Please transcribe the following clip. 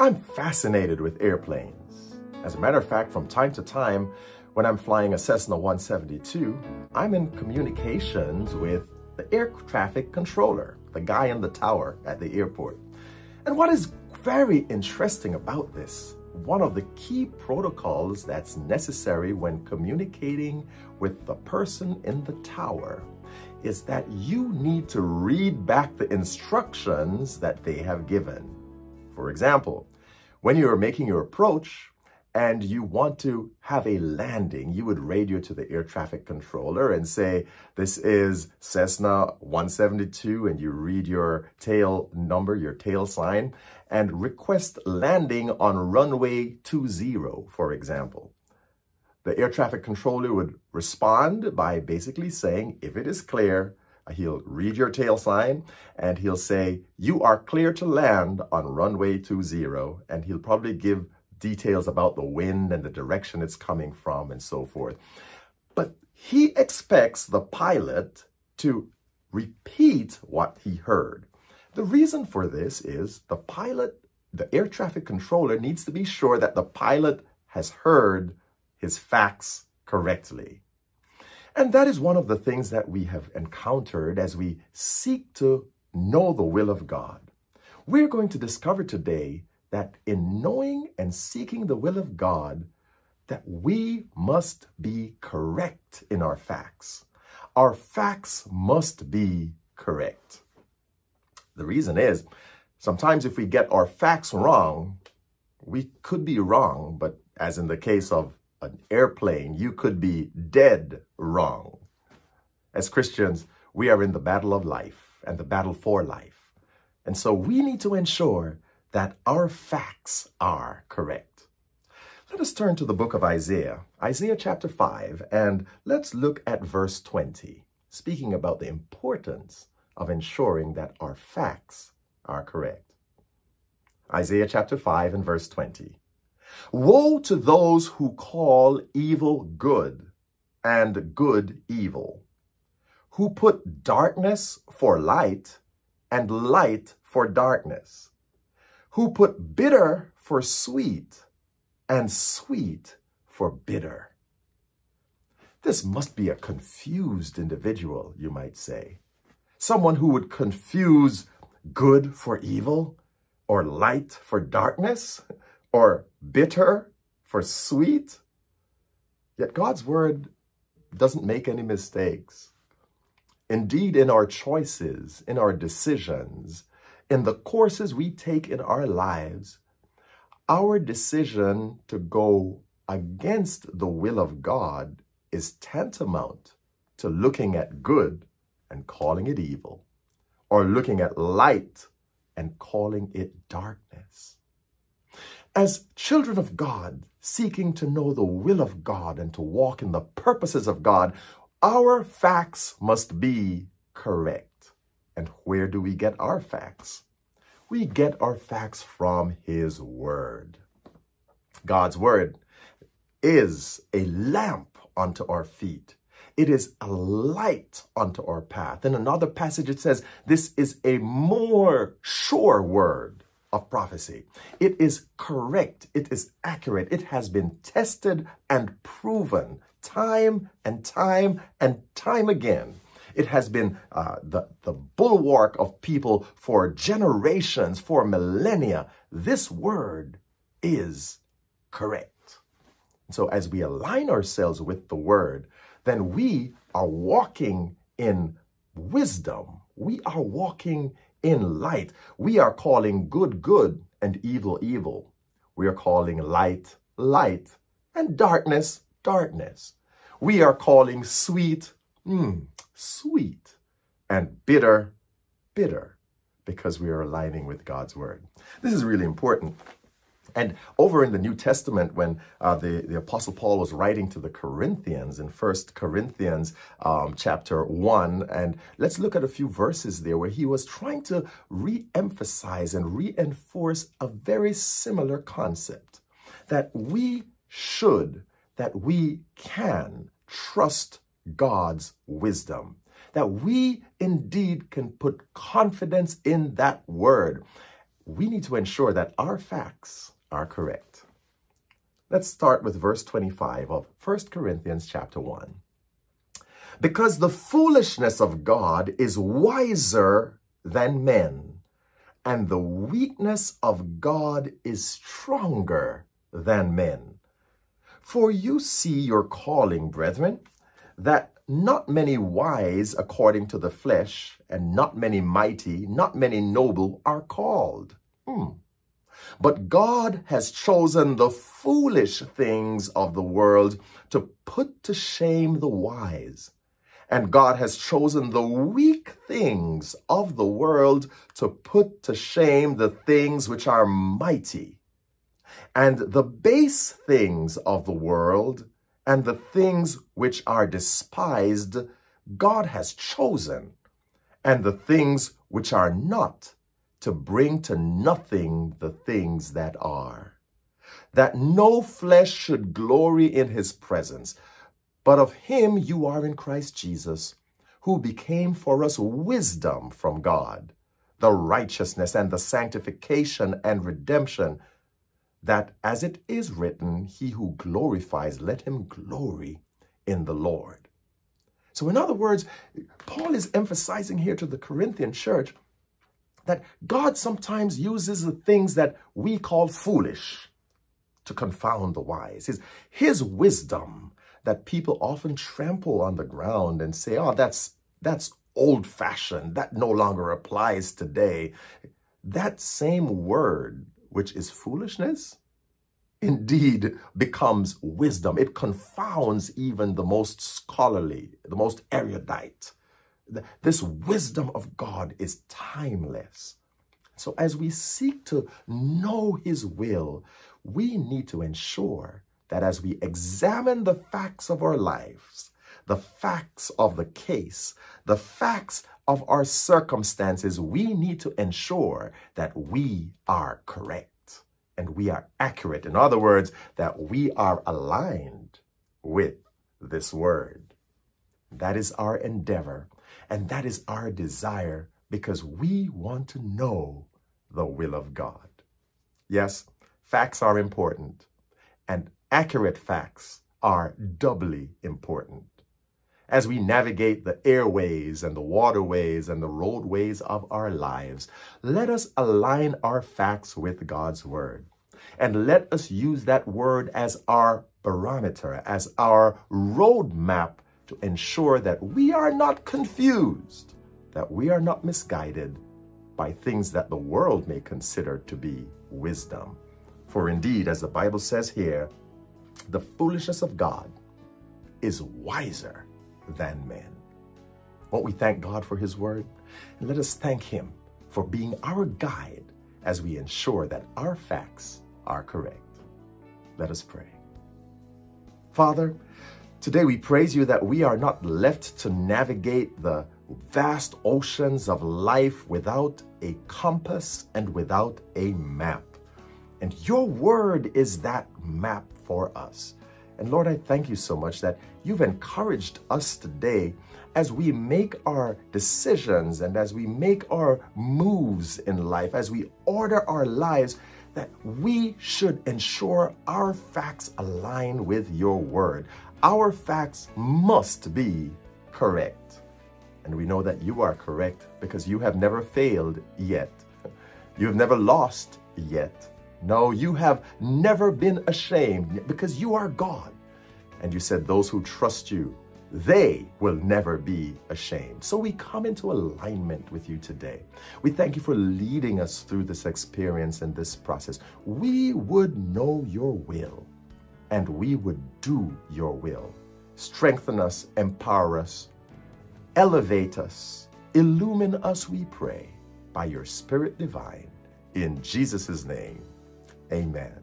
I'm fascinated with airplanes. As a matter of fact, from time to time, when I'm flying a Cessna 172, I'm in communications with the air traffic controller, the guy in the tower at the airport. And what is very interesting about this, one of the key protocols that's necessary when communicating with the person in the tower is that you need to read back the instructions that they have given. For example, when you're making your approach, and you want to have a landing, you would radio to the air traffic controller and say, this is Cessna 172, and you read your tail number, your tail sign, and request landing on runway 20, for example. The air traffic controller would respond by basically saying, if it is clear, he'll read your tail sign and he'll say, you are clear to land on runway 20, and he'll probably give details about the wind and the direction it's coming from and so forth. But he expects the pilot to repeat what he heard. The reason for this is the pilot, the air traffic controller needs to be sure that the pilot has heard his facts correctly. And that is one of the things that we have encountered as we seek to know the will of God. We're going to discover today that in knowing and seeking the will of God, that we must be correct in our facts. Our facts must be correct. The reason is, sometimes if we get our facts wrong, we could be wrong, but as in the case of an airplane, you could be dead wrong. As Christians, we are in the battle of life and the battle for life. And so we need to ensure that our facts are correct. Let us turn to the book of Isaiah, Isaiah chapter 5, and let's look at verse 20, speaking about the importance of ensuring that our facts are correct. Isaiah chapter 5 and verse 20. Woe to those who call evil good and good evil, who put darkness for light and light for darkness who put bitter for sweet and sweet for bitter. This must be a confused individual, you might say. Someone who would confuse good for evil, or light for darkness, or bitter for sweet. Yet God's word doesn't make any mistakes. Indeed, in our choices, in our decisions, in the courses we take in our lives, our decision to go against the will of God is tantamount to looking at good and calling it evil, or looking at light and calling it darkness. As children of God, seeking to know the will of God and to walk in the purposes of God, our facts must be correct. And where do we get our facts? We get our facts from his word. God's word is a lamp unto our feet. It is a light unto our path. In another passage, it says, this is a more sure word of prophecy. It is correct. It is accurate. It has been tested and proven time and time and time again it has been uh, the, the bulwark of people for generations, for millennia. This word is correct. So as we align ourselves with the word, then we are walking in wisdom. We are walking in light. We are calling good, good, and evil, evil. We are calling light, light, and darkness, darkness. We are calling sweet, mm, sweet, and bitter, bitter, because we are aligning with God's word. This is really important. And over in the New Testament, when uh, the, the Apostle Paul was writing to the Corinthians in First Corinthians um, chapter 1, and let's look at a few verses there where he was trying to re-emphasize and reinforce a very similar concept, that we should, that we can trust God's wisdom. That we indeed can put confidence in that word. We need to ensure that our facts are correct. Let's start with verse 25 of 1 Corinthians chapter 1. Because the foolishness of God is wiser than men, and the weakness of God is stronger than men. For you see your calling, brethren, that not many wise according to the flesh, and not many mighty, not many noble are called. Hmm. But God has chosen the foolish things of the world to put to shame the wise. And God has chosen the weak things of the world to put to shame the things which are mighty. And the base things of the world and the things which are despised, God has chosen. And the things which are not, to bring to nothing the things that are. That no flesh should glory in his presence. But of him you are in Christ Jesus, who became for us wisdom from God, the righteousness and the sanctification and redemption, that as it is written, he who glorifies, let him glory in the Lord. So in other words, Paul is emphasizing here to the Corinthian church that God sometimes uses the things that we call foolish to confound the wise. His, his wisdom that people often trample on the ground and say, oh, that's, that's old fashioned. That no longer applies today. That same word, which is foolishness, indeed becomes wisdom. It confounds even the most scholarly, the most erudite. This wisdom of God is timeless. So as we seek to know his will, we need to ensure that as we examine the facts of our lives, the facts of the case, the facts of our circumstances, we need to ensure that we are correct and we are accurate. In other words, that we are aligned with this word. That is our endeavor and that is our desire because we want to know the will of God. Yes, facts are important and accurate facts are doubly important. As we navigate the airways and the waterways and the roadways of our lives, let us align our facts with God's word. And let us use that word as our barometer, as our roadmap to ensure that we are not confused, that we are not misguided by things that the world may consider to be wisdom. For indeed, as the Bible says here, the foolishness of God is wiser than men. Won't we thank God for his word? And let us thank him for being our guide as we ensure that our facts are correct. Let us pray. Father, today we praise you that we are not left to navigate the vast oceans of life without a compass and without a map. And your word is that map for us. And Lord, I thank you so much that you've encouraged us today as we make our decisions and as we make our moves in life, as we order our lives, that we should ensure our facts align with your word. Our facts must be correct. And we know that you are correct because you have never failed yet. You have never lost yet. No, you have never been ashamed because you are God. And you said, Those who trust you, they will never be ashamed. So we come into alignment with you today. We thank you for leading us through this experience and this process. We would know your will and we would do your will. Strengthen us, empower us, elevate us, illumine us, we pray, by your Spirit divine. In Jesus' name. Amen.